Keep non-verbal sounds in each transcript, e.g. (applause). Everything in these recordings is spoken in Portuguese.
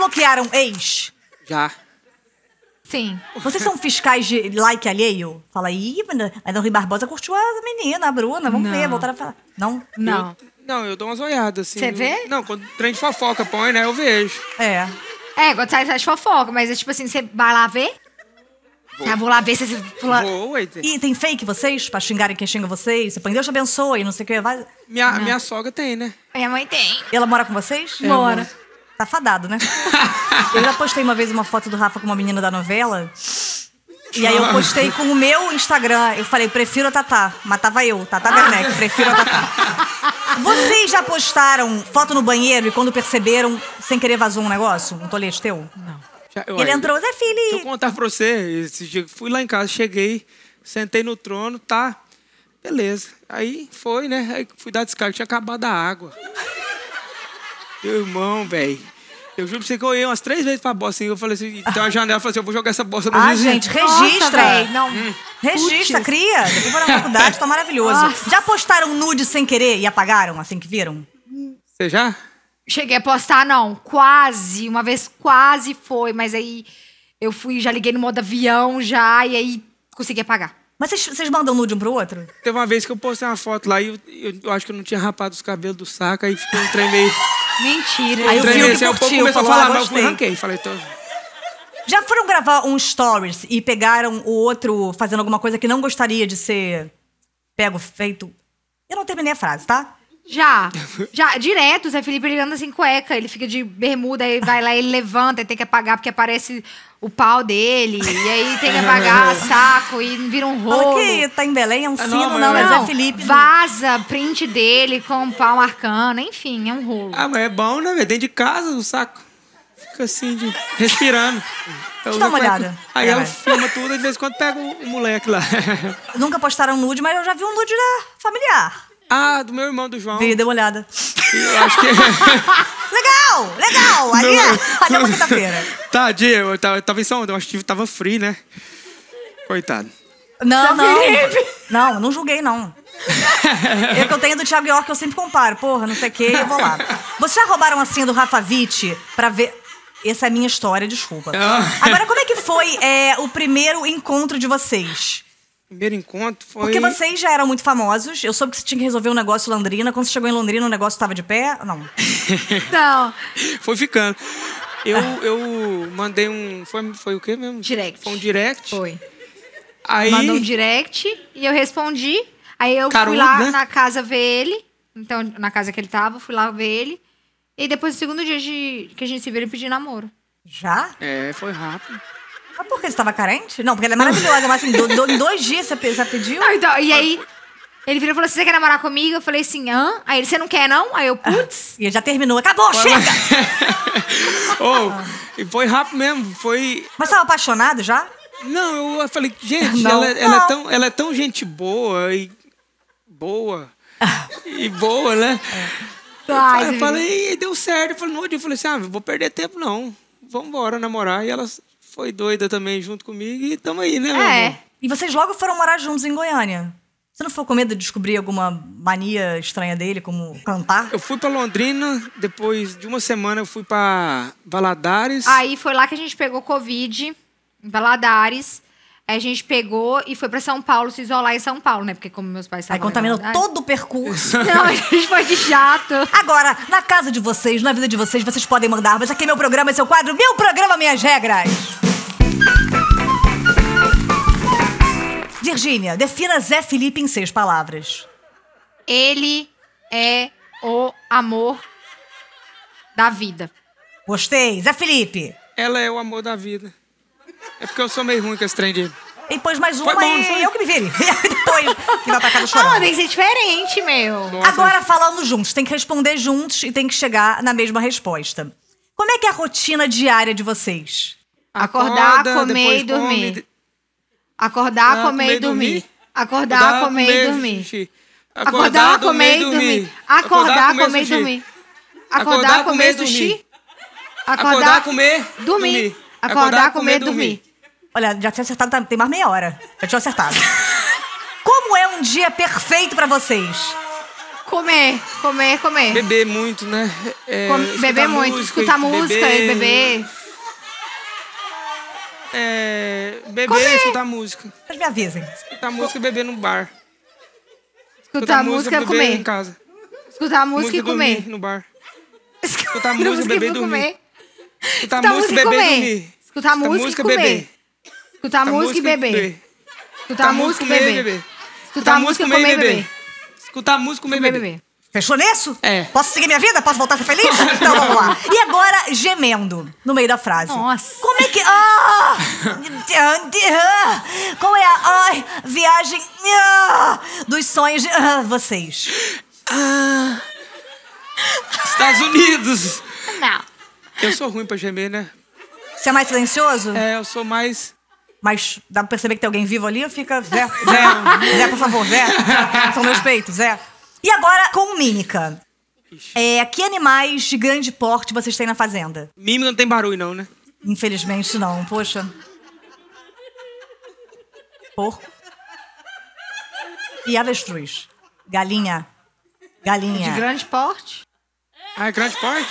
bloquearam ex? Já. Sim. Vocês são fiscais de like alheio? Fala aí, mas o Rui Barbosa curtiu a menina, a Bruna. Vamos Não. ver, voltar a falar. Não? Não. Eu- não, eu dou umas olhadas, assim. Você vê? Não, quando o trem de fofoca põe, né, eu vejo. É. É, quando sai, de fofoca, mas é tipo assim, você vai lá ver? Ah, vou lá ver se você. Fula... Vou, ué, tem- E tem fake vocês? Pra xingarem quem xinga vocês? Você põe Deus te abençoe, não sei o que. Vai... Minha, minha sogra tem, né? Minha mãe tem. Ela mora com vocês? Mora. Tá fadado, né? (laughs) eu já postei uma vez uma foto do Rafa com uma menina da novela. E aí eu postei com o meu Instagram. Eu falei, prefiro a Tatá. Mas tava eu, Tatá Werneck, prefiro a Tatá. (laughs) Vocês já postaram foto no banheiro e quando perceberam, sem querer vazou um negócio? Um tolete teu? Já- Ele olha, entrou, Zé Deixa eu contar pra você. Esse dia, fui lá em casa, cheguei, sentei no trono, tá? Beleza. Aí foi, né? Aí fui dar descarga, tinha acabado a água. Meu irmão, velho. Eu juro pra você que eu ia umas três vezes pra bosta. Assim, eu falei assim, tem uma janela, eu falei assim, eu vou jogar essa bosta no Ah, vizinho. gente, Nossa, registra. véi, não. Registra, Putz. cria. Depois vai na faculdade, tá maravilhoso. Nossa. Já postaram nude sem querer e apagaram assim que viram? Você já? Cheguei a postar, não. Quase. Uma vez quase foi, mas aí eu fui, já liguei no modo avião já, e aí consegui apagar. Mas vocês, vocês mandam nude um pro outro? Teve uma vez que eu postei uma foto lá e eu, eu- eu acho que eu não tinha rapado os cabelos do saco, aí ficou um trem meio... Mentira. Aí assim, aí o povo curtiu, começou a falou, falar, ah, mas eu ranquei. Falei, tô... Já foram gravar um stories e pegaram o outro fazendo alguma coisa que não gostaria de ser pego, feito? Eu não terminei a frase, tá? Já. Já, direto, o Zé Felipe ele anda sem cueca, ele fica de bermuda, aí vai lá, ele levanta, e tem que apagar porque aparece o pau dele, e aí tem que apagar (laughs) saco e vira um Fala rolo. que tá em Belém, é um Ah, sino, não, não, mas- é Não, Zé Felipe. vaza print dele com o pau marcando, enfim, é um rolo. Ah, mas é bom, né, velho? Dentro de casa, o saco fica assim, de... respirando. Então, Deixa eu dar uma olhada. Aí É, ela vai. filma tudo e de vez em quando pega o, o moleque lá. Nunca postaram nude, mas eu já vi um nude da familiar. Ah, do meu irmão, do João. Vi, dê uma olhada. Eu acho que... (laughs) Legal, legal. Ali é, ali é uma quinta-feira. Tadinho, eu tava, eu tava em São Paulo, eu acho que tava free, né? Coitado. Não, não. Não, não julguei, não. Eu que eu tenho do Thiago York, eu sempre comparo. Porra, não sei o quê, eu vou lá. Vocês já roubaram a senha do Rafa Witt pra ver... Essa é a minha história, desculpa. Ah. Agora, como é que foi é, o primeiro encontro de vocês? Primeiro encontro foi... Porque vocês já eram muito famosos. Eu soube que você tinha que resolver um negócio em Londrina. Quando você chegou em Londrina, o negócio tava de pé? Não. (laughs) Não. Foi ficando. Eu, eu mandei um... Foi, foi o quê mesmo? Direct. Foi um direct. Foi. Aí... Mandou um direct e eu respondi. Aí eu fui lá né? na casa ver ele. Então, na casa que ele tava, fui lá ver ele. E depois, no segundo dia de, que a gente se viu, ele pediu namoro. Já? É, foi rápido. Mas por que você tava carente? Não, porque ela é maravilhosa. Mas assim, do- do- em dois dias você, pe- você pediu? Ah, então, e aí, ele virou e falou: Você quer namorar comigo? Eu falei assim: hã? Aí ele: Você não quer, não? Aí eu, putz. E ele já terminou. Acabou, chega! oh, (laughs) e foi rápido mesmo. Foi... Mas tava apaixonado já? Não, eu falei, gente, Não. ela, ela Não. é tão, ela é tão gente boa e boa. e boa, né? Ai, eu Zé falei, e deu certo. Eu falei, no dia, eu falei assim, ah, vou perder tempo não. Vamos embora namorar. E ela foi doida também junto comigo e tamo aí, né, meu É. amor? E vocês logo foram morar juntos em Goiânia. Você não ficou com medo de descobrir alguma mania estranha dele, como cantar? Eu fui pra Londrina, depois de uma semana eu fui pra Valadares. Aí foi lá que a gente pegou Covid, em Valadares. Aí a gente pegou e foi pra São Paulo, se isolar em São Paulo, né? Porque como meus pais Aí estavam. em contaminou todo o percurso. (laughs) Não, a gente foi de jato. Agora, na casa de vocês, na vida de vocês, vocês podem mandar. Mas aqui é meu programa, esse é o quadro Meu Programa, Minhas Regras. Virgínia, defina Zé Felipe em seis palavras. Ele é o amor da vida. Gostei. Zé Felipe. Ela é o amor da vida. É porque eu sou meio ruim com esse trem de... E pôs mais uma Foi bom, e não foi? eu que me vire. (laughs) E depois que vai pra casa Ah, chorando. tem que ser diferente, meu. Nossa, Agora, falando juntos, tem que responder juntos e tem que chegar na mesma resposta. Como é que é a rotina diária de vocês? Acordar, acorda, comer e depois come, dormir. de- Acordar, Ah, comer e dormir. Acordar, comer e dormir. xixi. Acordar, comer e dormir. Acordar, comer e dormir. Acordar, comer sushi. Acordar, comer, dormir. Acordar, comer, dormir. Olha, já tinha acertado, tá- tem mais meia hora. Já tinha acertado. Como é um dia perfeito pra vocês? Comer, comer, comer. Beber muito, né? É, beber muito, música, escutar música e beber. É, beber e escutar música. Vocês me avisem. Escutar música e beber no bar. Escutar música e comer. em casa. Escutar música e dormir comer. no bar. Escutar música, beber e dormir. comer. Escutar Escutar música, música e beber e comer. dormir. Escutar música e comer. beber. Escutar música e beber. Escutar música e beber. Escutar música e comer e beber. Escutar música, e e beber. Fechou nisso? É. Posso seguir minha vida? Posso voltar a ser feliz? (laughs) Então vamos lá. E agora, gemendo no meio da frase. Nossa. Como é que. Ah! Qual é a ai, viagem ah, dos sonhos de ah, vocês? Ah, Estados Unidos. Não. Eu sou ruim pra gemer, né? Você é mais silencioso? É, eu sou mais... Mas dá pra perceber que tem alguém vivo ali? Fica. Zé, Zé, Zé, por favor, Zé. São meus peitos, Zé. E agora, com mímica. É, que animais de grande porte vocês têm na fazenda? Mímica não tem barulho, não, né? Infelizmente não, poxa. Porco. E avestruz. Galinha. Galinha. De grande porte. Ah, é grande porte?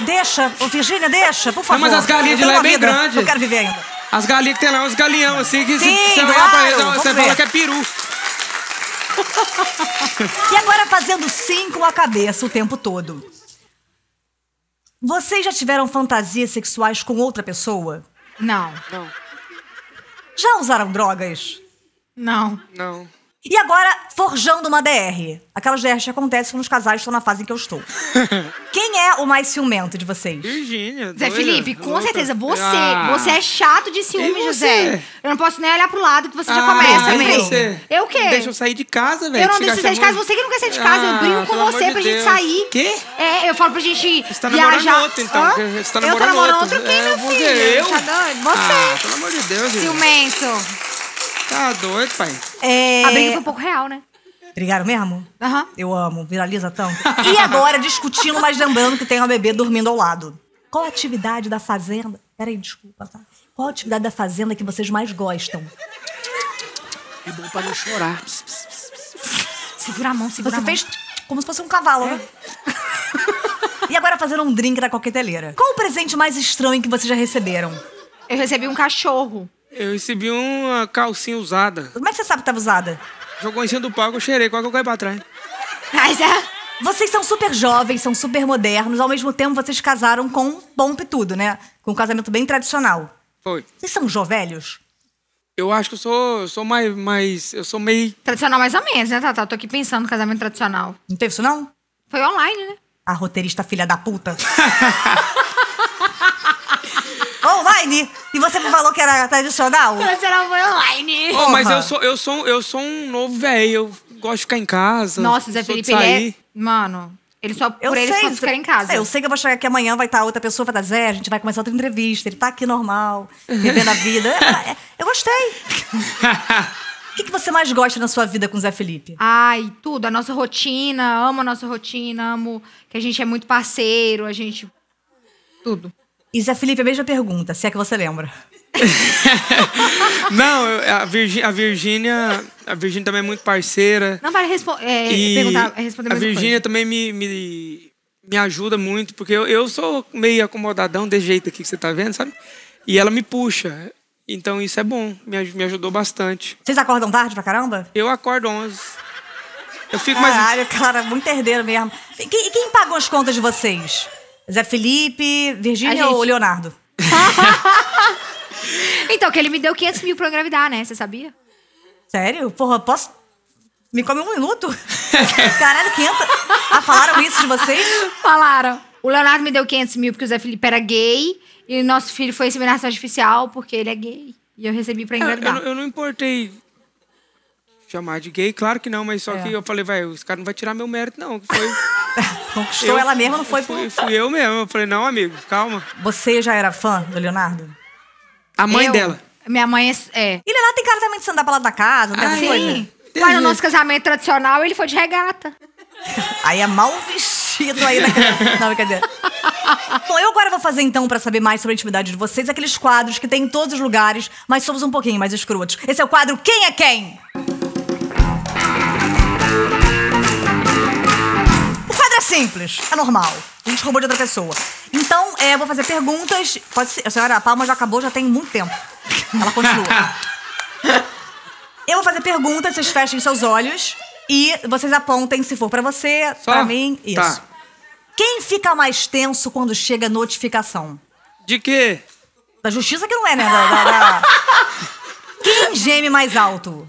Deixa, ô Virgínia, deixa, por favor. mas as galinhas de lá é bem grande. Eu quero viver ainda. As galinhas que tem lá, uns galinhão, assim, que Sim, se você olhar claro, pra eles, você fala que é peru. (laughs) E agora fazendo sim com a cabeça o tempo todo. Vocês já tiveram fantasias sexuais com outra pessoa? Não. Não, Já usaram drogas? Não. não. E agora, forjando uma DR. Aquelas DRs que acontecem quando os casais estão na fase em que eu estou. (laughs) Quem é o mais ciumento de vocês? Virgínia, Zé doida, Felipe, com certeza, você. Ah. Você é chato de ciúme? José. Eu não posso nem olhar pro lado que você já Ah, começa, e meu. você? Eu o quê? Não Deixa eu sair de casa, velho. Eu não deixo você sair de casa, você que não quer sair de casa. eu Ah, brigo com você pra de gente Deus. sair. Quê? É, eu falo pra gente Você tá namorando viajar. outro, então. Hã? Você tá eu tô namorando namorando outro. outro quem, É, meu você, filho? Eu? Tá doido? Você. Ah, pelo amor de Deus, gente. Ciumento. Tá doido, pai. É... A briga foi um pouco real, né? Brigaram mesmo? Aham. Eu amo, viraliza tanto. (laughs) E agora, discutindo, mas lembrando que tem uma bebê dormindo ao lado. Qual a atividade da fazenda? Peraí, desculpa, tá? Qual a atividade da fazenda que vocês mais gostam? É bom pra não chorar. Pss, pss, pss. Segura a mão, segura Você a mão. fez como se fosse um cavalo, né? E agora fazendo um drink da coqueteleira. Qual o presente mais estranho que vocês já receberam? Eu recebi um cachorro. Eu recebi uma calcinha usada. Como é que você sabe que tava usada? Jogou em cima do palco, eu cheirei. Qual que eu caí pra trás? Mas é. Vocês são super jovens, são super modernos, ao mesmo tempo vocês casaram com pompa e tudo, né? Com um casamento bem tradicional. Foi. Vocês são jovelhos? Eu acho que eu sou, eu sou mais, mais... Eu sou meio... Tradicional mais ou menos, né, Tata? Eu tô aqui pensando no casamento tradicional. Não teve isso, não? Foi online, né? A roteirista filha da puta. (laughs) Online! E você me falou que era tradicional? Tradicional foi online. Oh, mas eu sou, eu, sou, eu sou um novo velho. Eu gosto de ficar em casa. Nossa, Zé Felipe, ele é. Mano, ele só. Eu por ele sei. só ficar em casa. Eu sei que eu vou chegar aqui amanhã, vai estar outra pessoa, vai estar Zé, a gente vai começar outra entrevista. Ele tá aqui normal, (laughs) vivendo a vida. É, é, eu gostei. O que, que você mais gosta na sua vida com o Zé Felipe? Ai, tudo. A nossa rotina, amo a nossa rotina, amo que a gente é muito parceiro, a gente. Tudo. E Zé Felipe, a mesma pergunta, se é que você lembra. (laughs) Não, a, Virgí- a Virgínia... A Virgínia também é muito parceira. Não vale respo é, perguntar, é responder a Virgínia também me, me, me ajuda muito, porque eu, eu sou meio acomodadão desse jeito aqui que você tá vendo, sabe? E ela me puxa. Então isso é bom, me, me ajudou bastante. Vocês acordam tarde pra caramba? Eu acordo 11. Eu fico mais. Caralho, cara, muito herdeiro mesmo. E quem, e quem pagou as contas de vocês? Zé Felipe, Virgínia gente. ou Leonardo? (laughs) Então, que ele me deu 500 mil pra eu engravidar, né? Você sabia? Sério? Porra, posso. Me come um minuto? (laughs) Caralho, 500. Ah, falaram isso de vocês? Falaram. O Leonardo me deu 500 mil porque o Zé Felipe era gay. E nosso filho foi inseminação artificial porque ele é gay. E eu recebi pra É, eu, engravidar. não- eu não importei chamar de gay, claro que não, mas só É. que eu falei, vai, os caras não vai tirar meu mérito, não. Foi, (laughs) Conquistou eu- ela mesma, não foi por. fui, fui eu mesmo. Eu falei, não, amigo, calma. Você já era fã do Leonardo? A mãe Eu- dela. Minha mãe é. é. E Leonardo tem cara também de andar pra lá da casa, não Ai, coisa? Sim. Mas no nosso casamento tradicional, ele foi de regata. (laughs) Aí é mal vestido aí na (laughs) Não, brincadeira. Bom, eu agora vou fazer então, pra saber mais sobre a intimidade de vocês, aqueles quadros que tem em todos os lugares, mas somos um pouquinho mais escrotos. Esse é o quadro Quem é Quem? Simples, é normal. A gente roubou de outra pessoa. Então, é, eu vou fazer perguntas. Pode ser. A senhora, a palma já acabou, já tem muito tempo. (laughs) Ela continua. Eu vou fazer perguntas, vocês fechem seus olhos e vocês apontem se for pra você, pra mim. Isso. Tá. Quem fica mais tenso quando chega a notificação? De quê? Da justiça que não é, né? Da, da- da- (laughs) Quem geme mais alto?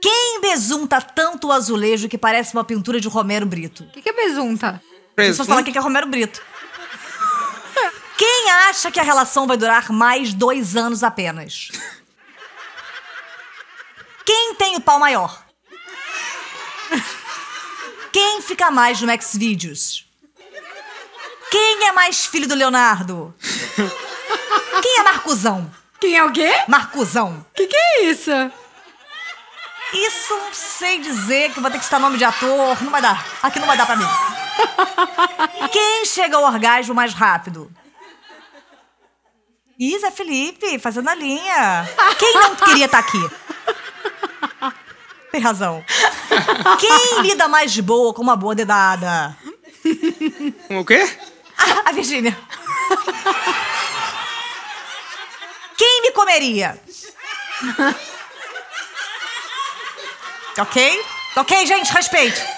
Quem besunta tanto o azulejo que parece uma pintura de Romero Brito? O que, que é besunta? Deixa eu falar o que é Romero Brito. Quem acha que a relação vai durar mais dois anos apenas? Quem tem o pau maior? Quem fica mais no Xvideos? Quem é mais filho do Leonardo? Quem é Marcuzão? Quem é o quê? Marcuzão. O que, que é isso? Isso não sei dizer que vou ter que citar nome de ator. Não vai dar. Aqui não vai dar pra mim. (laughs) Quem chega ao orgasmo mais rápido? Zé Felipe, fazendo a linha. Quem não queria estar aqui? Tem razão. Quem lida mais de boa com uma boa dedada? O quê? Ah, a Virgínia. Quem me comeria? Ok? Ok, gente, respeito.